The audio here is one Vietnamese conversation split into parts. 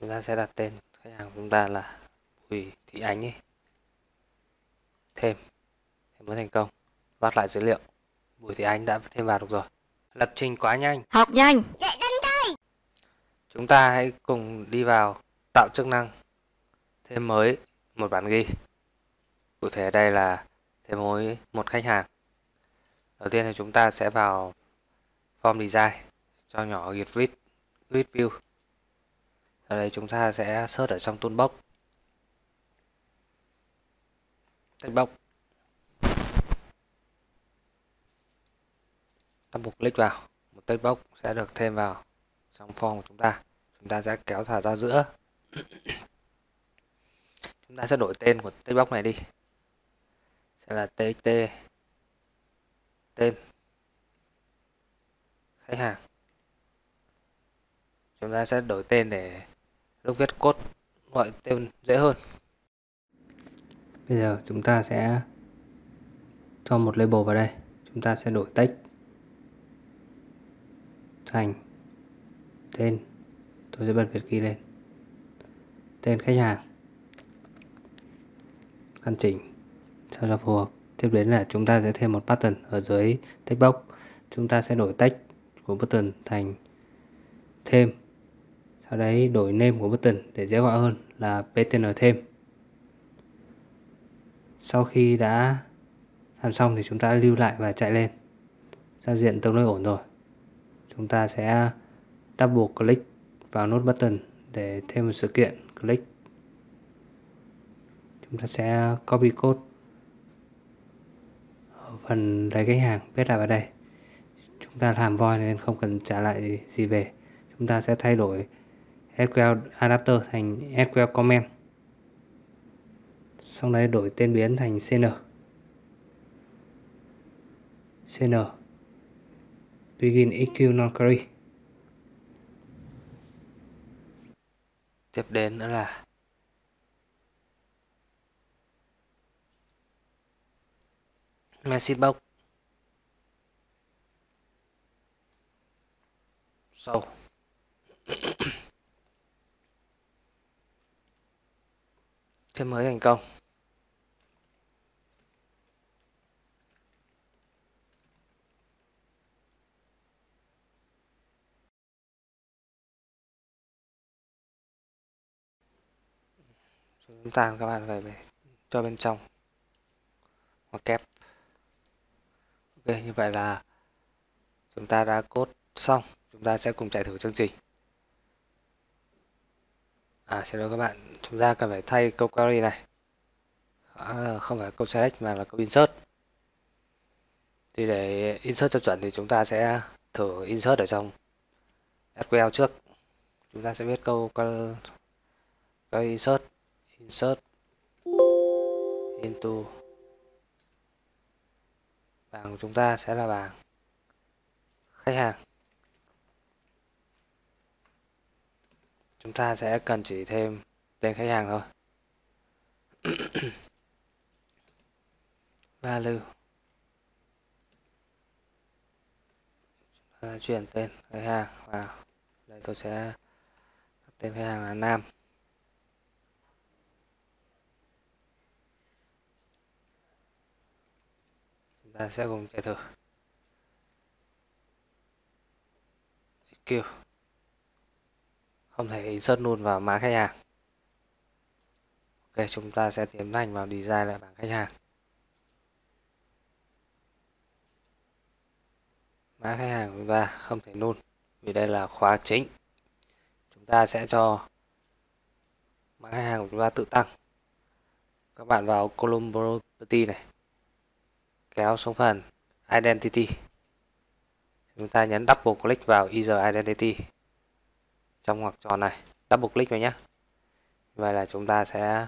chúng ta sẽ đặt tên. Khách hàng của chúng ta là Bùi Thị Ánh ấy. thêm. Thêm mới thành công. Loát lại dữ liệu Bùi Thị Ánh đã thêm vào được rồi. Lập trình quá nhanh. Học nhanh. Chúng ta hãy cùng đi vào tạo chức năng. Thêm mới một bản ghi. Cụ thể ở đây là thêm mới một khách hàng. Đầu tiên thì chúng ta sẽ vào form design. Cho nhỏ grid, grid view ở đây chúng ta sẽ search ở trong toolbox. Text box. Một click vào. Một text box sẽ được thêm vào trong form của chúng ta. Chúng ta sẽ kéo thả ra giữa. Chúng ta sẽ đổi tên của text box này đi. Sẽ là txt tên. Khách hàng. Chúng ta sẽ đổi tên để lúc viết code gọi tên dễ hơn. Bây giờ chúng ta sẽ cho một label vào đây. Chúng ta sẽ đổi text thành tên. Tôi sẽ bật việt ghi lên. Tên khách hàng. Căn chỉnh sao cho phù hợp. Tiếp đến là chúng ta sẽ thêm một button ở dưới text box. Chúng ta sẽ đổi text của button thành thêm sau đấy đổi name của button để dễ gọi hơn là ptn thêm. Sau khi đã làm xong thì chúng ta lưu lại và chạy lên. Giao diện tương đối ổn rồi. Chúng ta sẽ double click vào nút button để thêm một sự kiện click. Chúng ta sẽ copy code ở phần lấy khách hàng viết lại vào đây. Chúng ta làm voi nên không cần trả lại gì về. Chúng ta sẽ thay đổi SQL adapter thành SQL comment sau đấy đổi tên biến thành cn cn begin eq non query. Tiếp đến nữa là message box. Sau. Thêm mới thành công. Chúng ta các bạn phải, phải cho bên trong. Hoặc kép. Ok như vậy là chúng ta đã cốt xong. Chúng ta sẽ cùng chạy thử chương trình. À xin lỗi các bạn chúng ta cần phải thay câu query này. À, không phải câu select mà là câu insert. Thì để insert cho chuẩn thì chúng ta sẽ thử insert ở trong SQL trước. Chúng ta sẽ viết câu câu, câu insert insert into bảng của chúng ta sẽ là bảng khách hàng. Chúng ta sẽ cần chỉ thêm tên khách hàng thôi. Value à, chuyển tên khách hàng vào. Đây tôi sẽ tên khách hàng là nam. Chúng ta sẽ cùng chạy thử. Kêu không thể insert luôn vào mã khách hàng ok, chúng ta sẽ tiến hành vào design lại bảng khách hàng. Mã khách hàng của chúng ta không thể nôn vì đây là khóa chính. Chúng ta sẽ cho mã khách hàng của chúng ta tự tăng. Các bạn vào column property này, kéo xuống phần identity. Chúng ta nhấn double click vào user identity trong ngoặc tròn này. Double click vào nhé. Vậy là chúng ta sẽ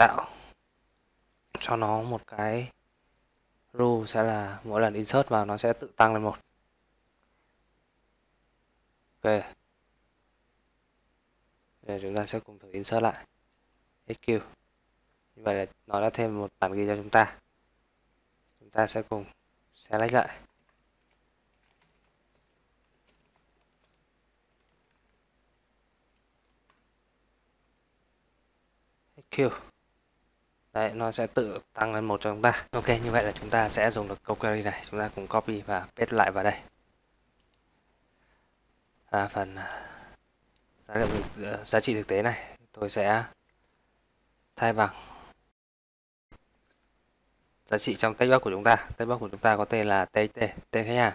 tạo cho nó một cái rule sẽ là mỗi lần insert vào nó sẽ tự tăng lên một. Ok. Giờ chúng ta sẽ cùng thử insert lại. SQ như vậy là nó đã thêm một bản ghi cho chúng ta. Chúng ta sẽ cùng select lại. Q đấy nó sẽ tự tăng lên một cho chúng ta. Ok như vậy là chúng ta sẽ dùng được câu query này. Chúng ta cùng copy và paste lại vào đây. Và phần à, giá, liệu, à, giá trị thực tế này tôi sẽ thay bằng giá trị trong text box của chúng ta. Text box của chúng ta có tên là TT tên khách hàng.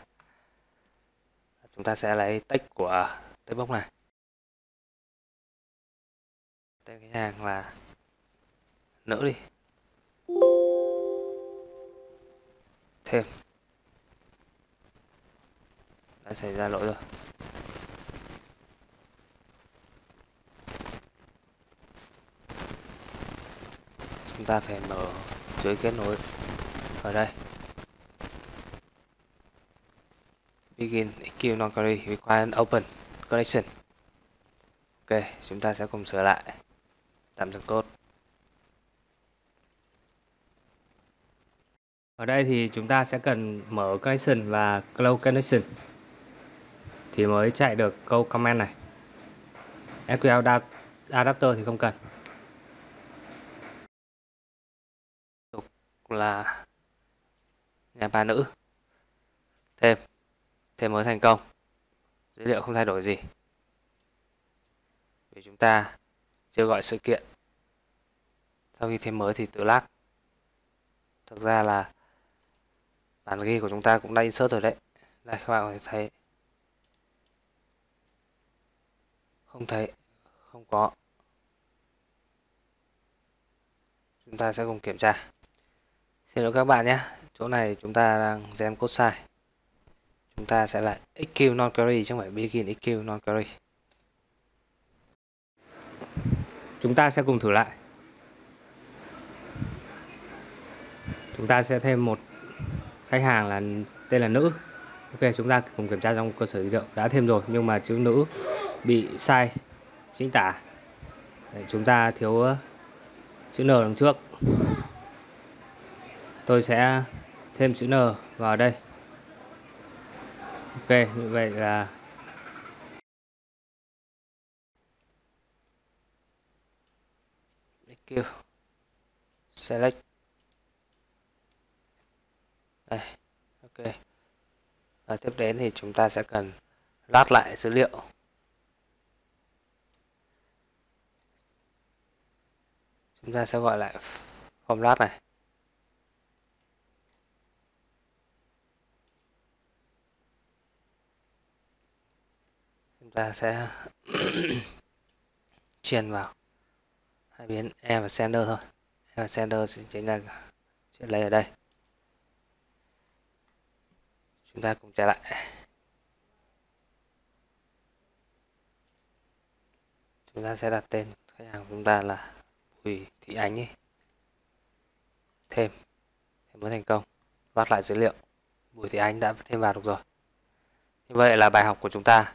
Chúng ta sẽ lấy tách của text box này. Tên khách hàng là nữ đi. Thêm. Đã xảy ra lỗi rồi. Chúng ta phải mở chuỗi kết nối ở đây. Begin EQ non query require open connection. Ok, chúng ta sẽ cùng sửa lại. Tạm dừng code. Ở đây thì chúng ta sẽ cần mở connection và close connection. Thì mới chạy được câu comment này. SQL adapter thì không cần. Là nhà ba nữ. Thêm. Thêm mới thành công. Dữ liệu không thay đổi gì. Vì chúng ta chưa gọi sự kiện. Sau khi thêm mới thì tự lát thực ra là bản ghi của chúng ta cũng đã insert rồi đấy. Đây, các bạn có thể thấy. Không thấy. Không có. Chúng ta sẽ cùng kiểm tra. Xin lỗi các bạn nhé. Chỗ này chúng ta đang gen code sai. Chúng ta sẽ lại xq non query chứ không phải begin xq non query chúng ta sẽ cùng thử lại. Chúng ta sẽ thêm một khách hàng là tên là nữ. Ok, chúng ta cùng kiểm tra trong cơ sở dữ liệu đã thêm rồi, nhưng mà chữ nữ bị sai, chính tả. Chúng ta thiếu ờ, chữ n đằng trước. Tôi sẽ thêm chữ n vào đây. Ok như vậy là kêu select đây, ok. Và tiếp đến thì chúng ta sẽ cần lát lại dữ liệu. Chúng ta sẽ gọi lại form lát này. Chúng ta sẽ truyền vào hai biến e và sender thôi. E và sender chính là chuyện lấy ở đây chúng ta cùng trả lại. Chúng ta sẽ đặt tên khách hàng của chúng ta là Bùi Thị Ánh ấy. thêm thêm mới thành công. Loát lại dữ liệu. Bùi Thị Ánh đã thêm vào được rồi. Như vậy là bài học của chúng ta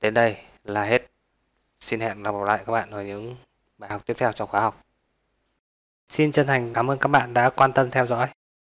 đến đây là hết. Xin hẹn gặp lại các bạn ở những bài học tiếp theo trong khóa học. Xin chân thành cảm ơn các bạn đã quan tâm theo dõi.